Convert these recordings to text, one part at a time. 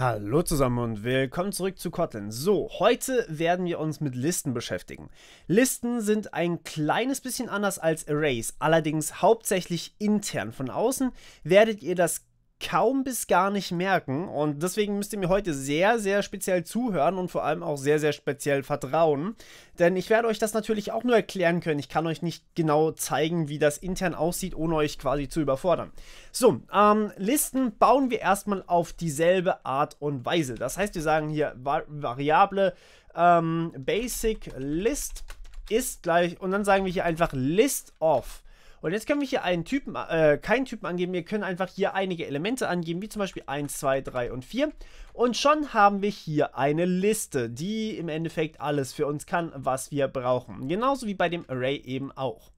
Hallo zusammen und willkommen zurück zu Kotlin. So, heute werden wir uns mit Listen beschäftigen. Listen sind ein kleines bisschen anders als Arrays, allerdings hauptsächlich intern. Von außen werdet ihr das kaum bis gar nicht merken und deswegen müsst ihr mir heute sehr, sehr speziell zuhören und vor allem auch sehr, sehr speziell vertrauen, denn ich werde euch das natürlich auch nur erklären können. Ich kann euch nicht genau zeigen, wie das intern aussieht, ohne euch quasi zu überfordern. So, ähm, Listen bauen wir erstmal auf dieselbe Art und Weise. Das heißt, wir sagen hier Var Variable ähm, Basic List ist gleich und dann sagen wir hier einfach List of. Und jetzt können wir hier einen Typen, äh, keinen Typen angeben. Wir können einfach hier einige Elemente angeben, wie zum Beispiel 1, 2, 3 und 4. Und schon haben wir hier eine Liste, die im Endeffekt alles für uns kann, was wir brauchen. Genauso wie bei dem Array eben auch.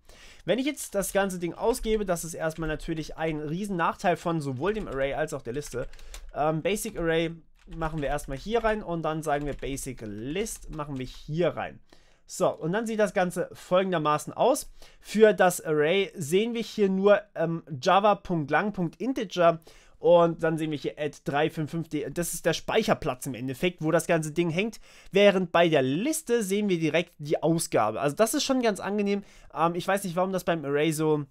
Wenn ich jetzt das ganze Ding ausgebe, das ist erstmal natürlich ein riesen Nachteil von sowohl dem Array als auch der Liste. Ähm, Basic Array machen wir erstmal hier rein und dann sagen wir Basic List machen wir hier rein. So, und dann sieht das Ganze folgendermaßen aus. Für das Array sehen wir hier nur ähm, java.lang.integer und dann sehen wir hier add 355, das ist der Speicherplatz im Endeffekt, wo das ganze Ding hängt. Während bei der Liste sehen wir direkt die Ausgabe. Also das ist schon ganz angenehm. Ähm, ich weiß nicht, warum das beim Array so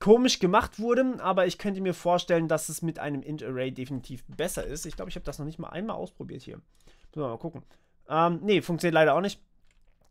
komisch gemacht wurde, aber ich könnte mir vorstellen, dass es mit einem Int-Array definitiv besser ist. Ich glaube, ich habe das noch nicht mal einmal ausprobiert hier. Müssen wir mal gucken. Ähm, nee, funktioniert leider auch nicht.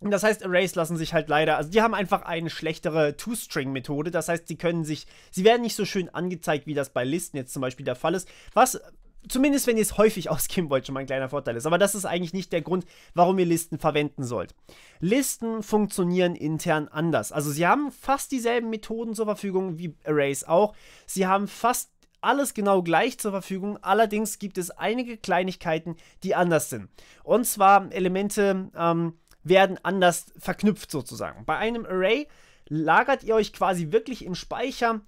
Das heißt, Arrays lassen sich halt leider, also die haben einfach eine schlechtere Two-String-Methode. Das heißt, sie können sich, sie werden nicht so schön angezeigt, wie das bei Listen jetzt zum Beispiel der Fall ist. Was zumindest wenn ihr es häufig ausgeben wollt, schon mal ein kleiner Vorteil ist. Aber das ist eigentlich nicht der Grund, warum ihr Listen verwenden sollt. Listen funktionieren intern anders. Also sie haben fast dieselben Methoden zur Verfügung wie Arrays auch. Sie haben fast alles genau gleich zur Verfügung, allerdings gibt es einige Kleinigkeiten, die anders sind. Und zwar Elemente, ähm, werden anders verknüpft sozusagen. Bei einem Array lagert ihr euch quasi wirklich im Speicher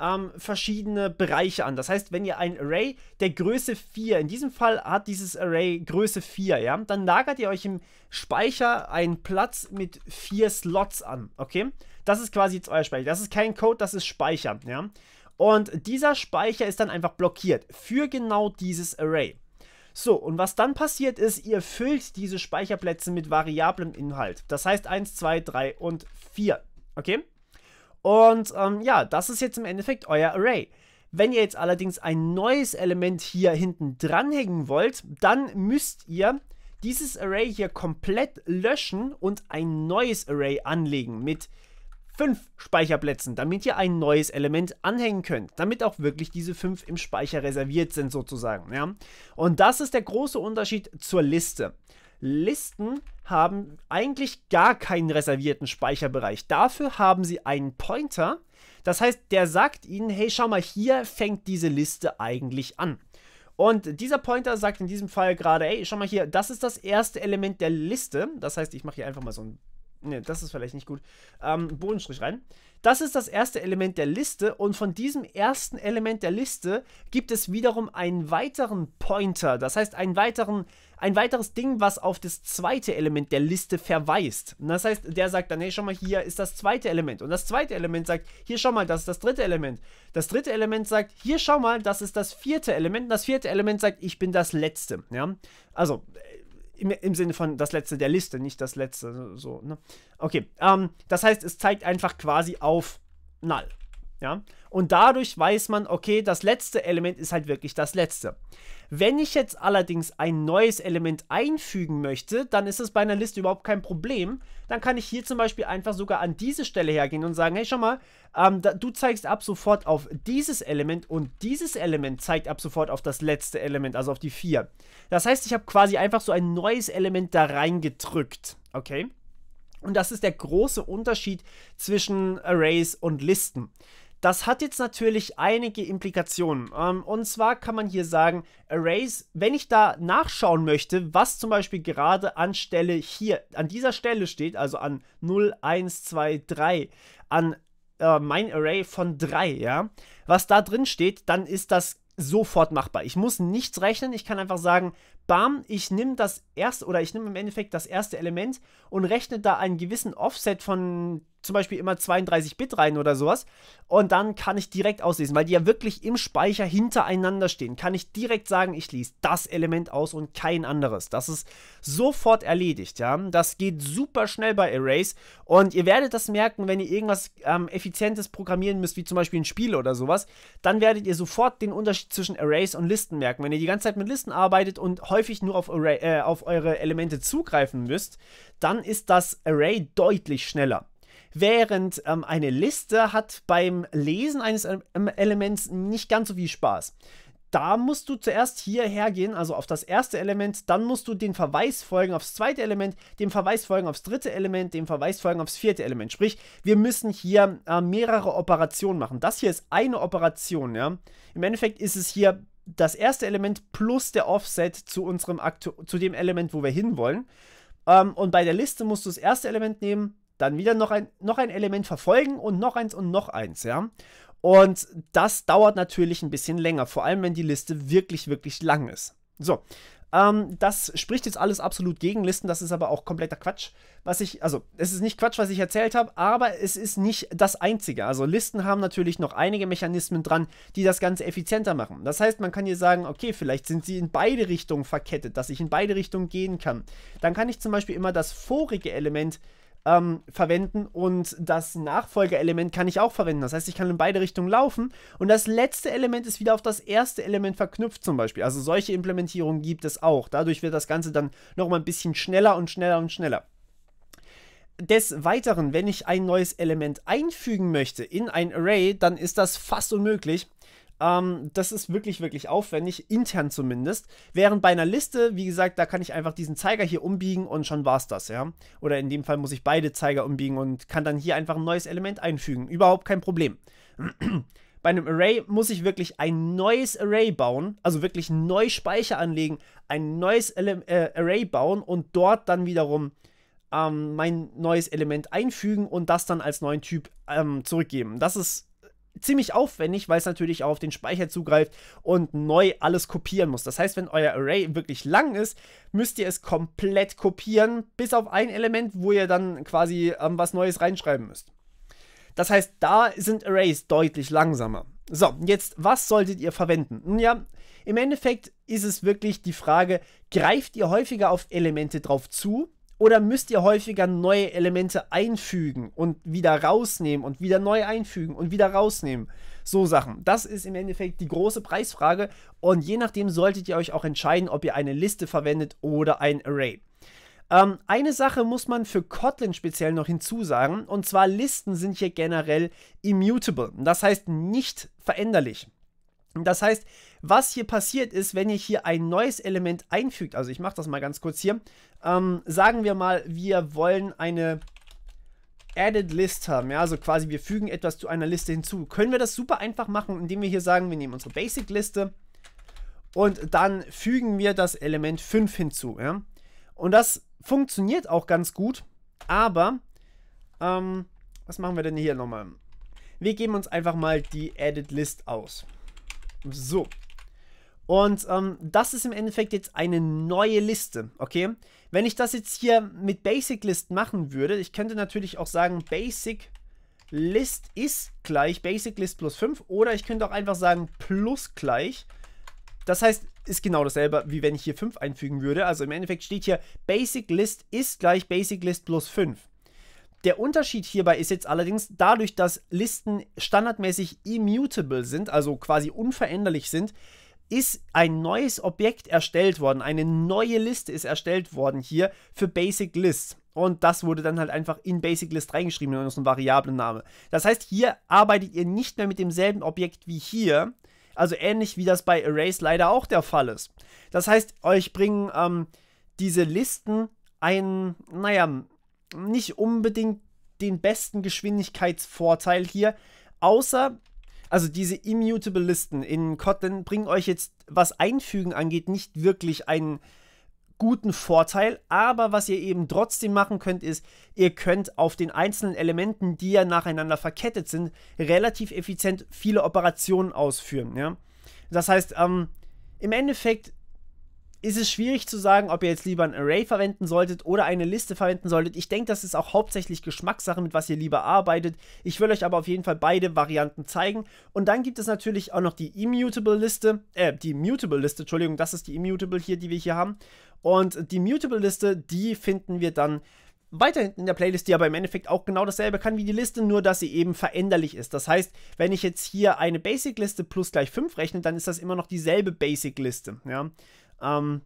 ähm, verschiedene Bereiche an. Das heißt, wenn ihr ein Array der Größe 4, in diesem Fall hat dieses Array Größe 4, ja, dann lagert ihr euch im Speicher einen Platz mit vier Slots an, okay? Das ist quasi jetzt euer Speicher. Das ist kein Code, das ist Speicher, ja? Und dieser Speicher ist dann einfach blockiert für genau dieses Array. So, und was dann passiert ist, ihr füllt diese Speicherplätze mit variablem Inhalt. Das heißt 1, 2, 3 und 4. Okay? Und ähm, ja, das ist jetzt im Endeffekt euer Array. Wenn ihr jetzt allerdings ein neues Element hier hinten dranhängen wollt, dann müsst ihr dieses Array hier komplett löschen und ein neues Array anlegen mit fünf Speicherplätzen, damit ihr ein neues Element anhängen könnt, damit auch wirklich diese fünf im Speicher reserviert sind sozusagen. Ja? Und das ist der große Unterschied zur Liste. Listen haben eigentlich gar keinen reservierten Speicherbereich. Dafür haben sie einen Pointer. Das heißt, der sagt ihnen, hey, schau mal, hier fängt diese Liste eigentlich an. Und dieser Pointer sagt in diesem Fall gerade, hey, schau mal hier, das ist das erste Element der Liste. Das heißt, ich mache hier einfach mal so ein Ne, das ist vielleicht nicht gut. Ähm, Bodenstrich rein. Das ist das erste Element der Liste und von diesem ersten Element der Liste gibt es wiederum einen weiteren Pointer. Das heißt, einen weiteren, ein weiteres Ding, was auf das zweite Element der Liste verweist. Und das heißt, der sagt dann, hey, schau mal, hier ist das zweite Element. Und das zweite Element sagt, hier schau mal, das ist das dritte Element. Das dritte Element sagt, hier schau mal, das ist das vierte Element. Und das vierte Element sagt, ich bin das letzte. Ja? Also, im, im Sinne von das letzte der Liste, nicht das letzte. So, ne? Okay, ähm, das heißt, es zeigt einfach quasi auf Null. Ja? Und dadurch weiß man, okay, das letzte Element ist halt wirklich das letzte. Wenn ich jetzt allerdings ein neues Element einfügen möchte, dann ist es bei einer Liste überhaupt kein Problem. Dann kann ich hier zum Beispiel einfach sogar an diese Stelle hergehen und sagen, hey, schau mal, ähm, da, du zeigst ab sofort auf dieses Element und dieses Element zeigt ab sofort auf das letzte Element, also auf die 4. Das heißt, ich habe quasi einfach so ein neues Element da reingedrückt, okay? Und das ist der große Unterschied zwischen Arrays und Listen. Das hat jetzt natürlich einige Implikationen. Ähm, und zwar kann man hier sagen, Arrays, wenn ich da nachschauen möchte, was zum Beispiel gerade an Stelle hier, an dieser Stelle steht, also an 0, 1, 2, 3, an äh, mein Array von 3, ja, was da drin steht, dann ist das sofort machbar. Ich muss nichts rechnen, ich kann einfach sagen, bam, ich nehme das erste oder ich nehme im Endeffekt das erste Element und rechne da einen gewissen Offset von zum Beispiel immer 32 Bit rein oder sowas und dann kann ich direkt auslesen, weil die ja wirklich im Speicher hintereinander stehen. Kann ich direkt sagen, ich lese das Element aus und kein anderes. Das ist sofort erledigt, ja. Das geht super schnell bei Arrays und ihr werdet das merken, wenn ihr irgendwas ähm, effizientes programmieren müsst, wie zum Beispiel ein Spiel oder sowas, dann werdet ihr sofort den Unterschied zwischen Arrays und Listen merken. Wenn ihr die ganze Zeit mit Listen arbeitet und häufig nur auf, Array, äh, auf eure Elemente zugreifen müsst, dann ist das Array deutlich schneller. Während ähm, eine Liste hat beim Lesen eines ähm, Elements nicht ganz so viel Spaß. Da musst du zuerst hierher gehen, also auf das erste Element, dann musst du den Verweis folgen aufs zweite Element, dem Verweis folgen aufs dritte Element, dem Verweis folgen aufs vierte Element. Sprich, wir müssen hier äh, mehrere Operationen machen. Das hier ist eine Operation, ja. Im Endeffekt ist es hier das erste Element plus der Offset zu unserem Aktu zu dem Element, wo wir hinwollen. Ähm, und bei der Liste musst du das erste Element nehmen, dann wieder noch ein, noch ein Element verfolgen und noch eins und noch eins, ja. Und das dauert natürlich ein bisschen länger, vor allem wenn die Liste wirklich, wirklich lang ist. So, ähm, das spricht jetzt alles absolut gegen Listen, das ist aber auch kompletter Quatsch. Was ich, also, es ist nicht Quatsch, was ich erzählt habe, aber es ist nicht das Einzige. Also, Listen haben natürlich noch einige Mechanismen dran, die das Ganze effizienter machen. Das heißt, man kann hier sagen, okay, vielleicht sind sie in beide Richtungen verkettet, dass ich in beide Richtungen gehen kann. Dann kann ich zum Beispiel immer das vorige Element ähm, verwenden und das Nachfolgeelement kann ich auch verwenden. Das heißt, ich kann in beide Richtungen laufen und das letzte Element ist wieder auf das erste Element verknüpft zum Beispiel. Also solche Implementierungen gibt es auch. Dadurch wird das Ganze dann nochmal ein bisschen schneller und schneller und schneller. Des Weiteren, wenn ich ein neues Element einfügen möchte in ein Array, dann ist das fast unmöglich. Ähm, das ist wirklich, wirklich aufwendig, intern zumindest. Während bei einer Liste, wie gesagt, da kann ich einfach diesen Zeiger hier umbiegen und schon war es das, ja. Oder in dem Fall muss ich beide Zeiger umbiegen und kann dann hier einfach ein neues Element einfügen. Überhaupt kein Problem. Bei einem Array muss ich wirklich ein neues Array bauen, also wirklich neu Speicher anlegen, ein neues Ele äh, Array bauen und dort dann wiederum ähm, mein neues Element einfügen und das dann als neuen Typ ähm, zurückgeben. Das ist ziemlich aufwendig, weil es natürlich auch auf den Speicher zugreift und neu alles kopieren muss. Das heißt, wenn euer Array wirklich lang ist, müsst ihr es komplett kopieren, bis auf ein Element, wo ihr dann quasi ähm, was Neues reinschreiben müsst. Das heißt, da sind Arrays deutlich langsamer. So, jetzt, was solltet ihr verwenden? Nun ja, im Endeffekt ist es wirklich die Frage, greift ihr häufiger auf Elemente drauf zu oder müsst ihr häufiger neue Elemente einfügen und wieder rausnehmen und wieder neu einfügen und wieder rausnehmen? So Sachen. Das ist im Endeffekt die große Preisfrage und je nachdem solltet ihr euch auch entscheiden, ob ihr eine Liste verwendet oder ein Array. Ähm, eine Sache muss man für Kotlin speziell noch hinzusagen und zwar Listen sind hier generell immutable. Das heißt nicht veränderlich. Das heißt, was hier passiert ist, wenn ihr hier ein neues Element einfügt, also ich mache das mal ganz kurz hier, ähm, sagen wir mal, wir wollen eine Added List haben, ja, also quasi wir fügen etwas zu einer Liste hinzu. Können wir das super einfach machen, indem wir hier sagen, wir nehmen unsere Basic Liste und dann fügen wir das Element 5 hinzu, ja. Und das funktioniert auch ganz gut, aber ähm, was machen wir denn hier nochmal? Wir geben uns einfach mal die Added List aus. So. Und ähm, das ist im Endeffekt jetzt eine neue Liste, okay? Wenn ich das jetzt hier mit Basic List machen würde, ich könnte natürlich auch sagen, Basic List ist gleich Basic List plus 5 oder ich könnte auch einfach sagen plus gleich. Das heißt, ist genau dasselbe, wie wenn ich hier 5 einfügen würde. Also im Endeffekt steht hier Basic List ist gleich Basic List plus 5. Der Unterschied hierbei ist jetzt allerdings dadurch, dass Listen standardmäßig immutable sind, also quasi unveränderlich sind, ist ein neues Objekt erstellt worden. Eine neue Liste ist erstellt worden hier für Basic List. Und das wurde dann halt einfach in Basic List reingeschrieben in unseren Variablenname. Das heißt, hier arbeitet ihr nicht mehr mit demselben Objekt wie hier. Also ähnlich wie das bei Arrays leider auch der Fall ist. Das heißt, euch bringen ähm, diese Listen ein, naja, nicht unbedingt den besten Geschwindigkeitsvorteil hier, außer also diese immutable Listen in Kotlin bringen euch jetzt, was Einfügen angeht, nicht wirklich einen guten Vorteil, aber was ihr eben trotzdem machen könnt, ist, ihr könnt auf den einzelnen Elementen, die ja nacheinander verkettet sind, relativ effizient viele Operationen ausführen. Ja? Das heißt, ähm, im Endeffekt ist es schwierig zu sagen, ob ihr jetzt lieber ein Array verwenden solltet oder eine Liste verwenden solltet. Ich denke, das ist auch hauptsächlich Geschmackssache, mit was ihr lieber arbeitet. Ich will euch aber auf jeden Fall beide Varianten zeigen. Und dann gibt es natürlich auch noch die Immutable-Liste, äh, die Mutable-Liste, Entschuldigung, das ist die Immutable hier, die wir hier haben. Und die Mutable-Liste, die finden wir dann weiter hinten in der Playlist, die aber im Endeffekt auch genau dasselbe kann wie die Liste, nur dass sie eben veränderlich ist. Das heißt, wenn ich jetzt hier eine Basic-Liste plus gleich 5 rechne, dann ist das immer noch dieselbe Basic-Liste. Ja? Ähm,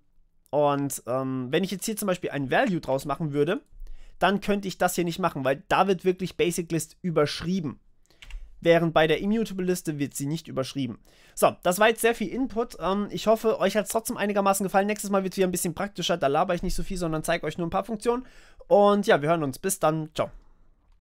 und ähm, wenn ich jetzt hier zum Beispiel ein Value draus machen würde, dann könnte ich das hier nicht machen, weil da wird wirklich Basic List überschrieben. Während bei der Immutable-Liste wird sie nicht überschrieben. So, das war jetzt sehr viel Input. Ähm, ich hoffe, euch hat es trotzdem einigermaßen gefallen. Nächstes Mal wird es wieder ein bisschen praktischer. Da laber ich nicht so viel, sondern zeige euch nur ein paar Funktionen. Und ja, wir hören uns. Bis dann. Ciao.